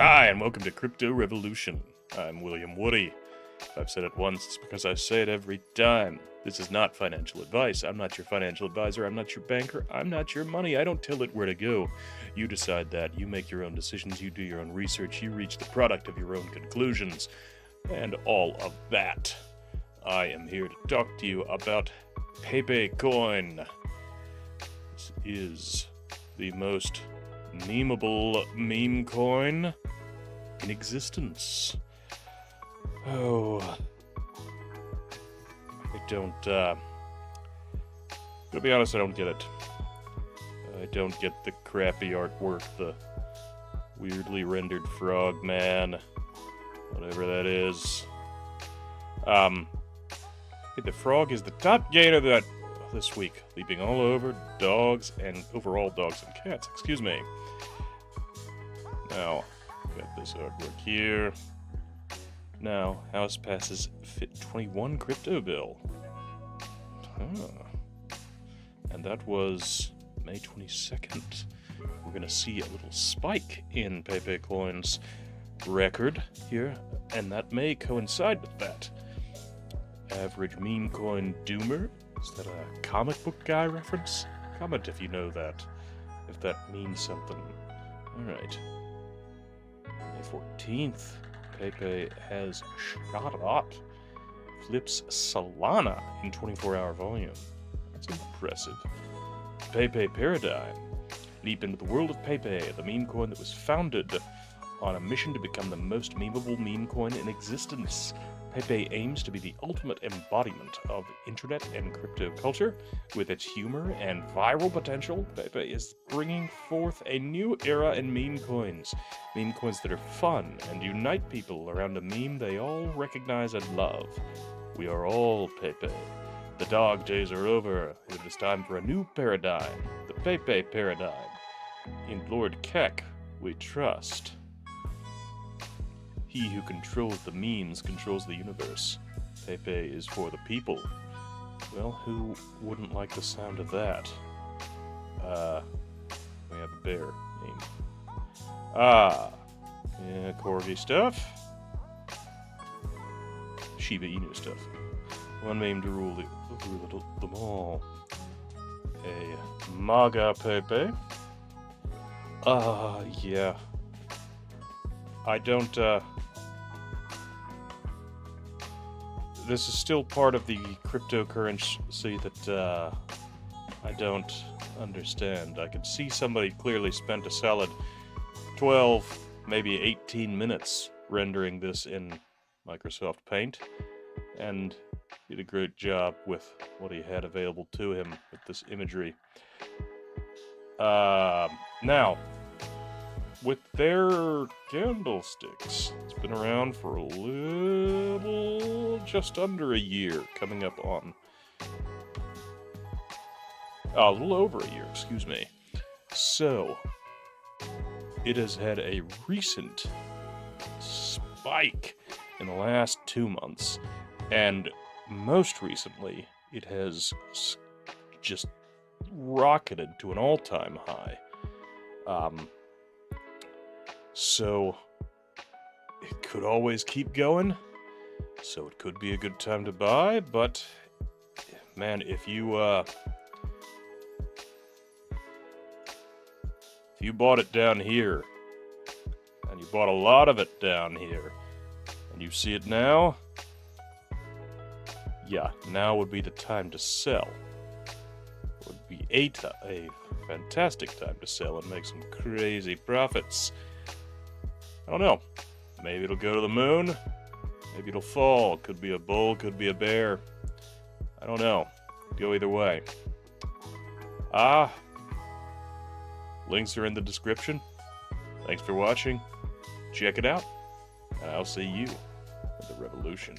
and welcome to Crypto Revolution. I'm William Woody. If I've said it once, it's because I say it every time. This is not financial advice. I'm not your financial advisor. I'm not your banker. I'm not your money. I don't tell it where to go. You decide that. You make your own decisions. You do your own research. You reach the product of your own conclusions. And all of that. I am here to talk to you about Pepe Coin. This is the most memeable meme coin existence. Oh, I don't, uh, to be honest, I don't get it. I don't get the crappy artwork, the weirdly rendered frog man, whatever that is. Um, the frog is the top gainer that this week, leaping all over dogs and overall dogs and cats. Excuse me. Now, got this artwork here. Now, house passes FIT21 crypto bill. Huh. And that was May 22nd. We're gonna see a little spike in Pepe Coin's record here, and that may coincide with that. Average meme coin doomer. Is that a comic book guy reference? Comment if you know that. If that means something. Alright. May 14th. Pepe has shot up. Flips Solana in 24 hour volume. That's impressive. Pepe Paradigm. Leap into the world of Pepe, the meme coin that was founded on a mission to become the most memeable meme coin in existence. Pepe aims to be the ultimate embodiment of internet and crypto culture. With its humor and viral potential, Pepe is bringing forth a new era in meme coins. Meme coins that are fun and unite people around a meme they all recognize and love. We are all Pepe. The dog days are over. It is time for a new paradigm, the Pepe paradigm. In Lord Kek, we trust. He who controls the memes controls the universe. Pepe is for the people. Well, who wouldn't like the sound of that? Uh, we have a bear name. Ah, yeah, corgi stuff. Shiba Inu stuff. One meme to rule, the, rule them all. A MAGA Pepe. Ah, uh, yeah. I don't, uh, this is still part of the cryptocurrency that uh, I don't understand. I could see somebody clearly spent a solid 12, maybe 18 minutes rendering this in Microsoft Paint, and did a great job with what he had available to him with this imagery. Uh, now, with their candlesticks. It's been around for a little, just under a year, coming up on a little over a year, excuse me. So, it has had a recent spike in the last two months, and most recently, it has just rocketed to an all time high. Um, so it could always keep going. So it could be a good time to buy, but man, if you uh if you bought it down here and you bought a lot of it down here and you see it now, yeah, now would be the time to sell. It would be a, a fantastic time to sell and make some crazy profits. I don't know. Maybe it'll go to the moon. Maybe it'll fall. Could be a bull, could be a bear. I don't know. Go either way. Ah. Links are in the description. Thanks for watching. Check it out. And I'll see you at the revolution.